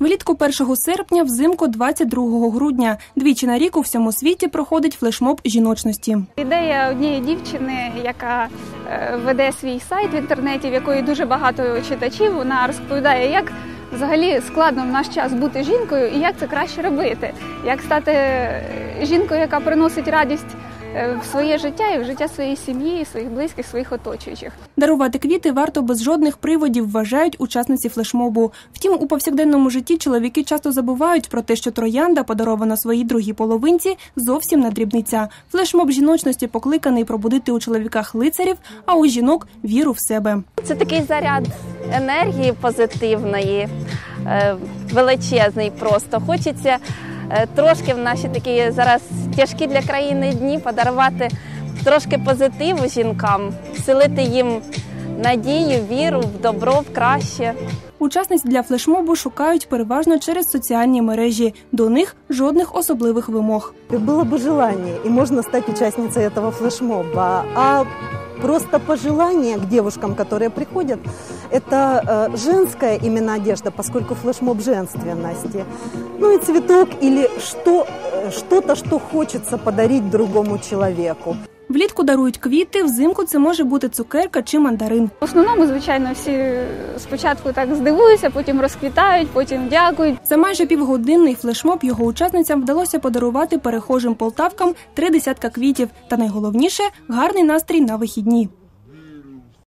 Влітку 1 серпня, взимку 22 грудня. Двічі на рік у всьому світі проходить флешмоб жіночності. Ідея однієї дівчини, яка е, веде свій сайт в інтернеті, в якої дуже багато читачів. Вона розповідає, як взагалі складно в наш час бути жінкою і як це краще робити, як стати е, жінкою, яка приносить радість в своє життя і в життя своєї сім'ї, своїх близьких, своїх оточуючих. Дарувати квіти варто без жодних приводів, вважають учасниці флешмобу. Втім, у повсякденному житті чоловіки часто забувають про те, що троянда, подарована своїй другій половинці, зовсім не дрібниця. Флешмоб жіночності покликаний пробудити у чоловіках лицарів, а у жінок віру в себе. Це такий заряд енергії позитивної, е, величезний просто. Хочеться е, трошки в наші такі зараз тяжкі для країни дні подарувати трошки позитиву жінкам, вселити їм надію, віру в добро, в краще. Учасниць для флешмобу шукають переважно через соціальні мережі. До них жодних особливих вимог. Было бы желание, и можно стать участницей этого флешмоба. А просто пожелание к девушкам, которые приходят, это э, женская именно одежда, поскольку флешмоб женственности. Ну и цветок или что, э, что-то, что хочется подарить другому человеку. Влітку дарують квіти, взимку це може бути цукерка чи мандарин. В основному, звичайно, всі спочатку так здивуються, потім розквітають, потім дякують. За майже півгодинний флешмоб його учасницям вдалося подарувати перехожим полтавкам три десятка квітів. Та найголовніше гарний настрій на вихідні.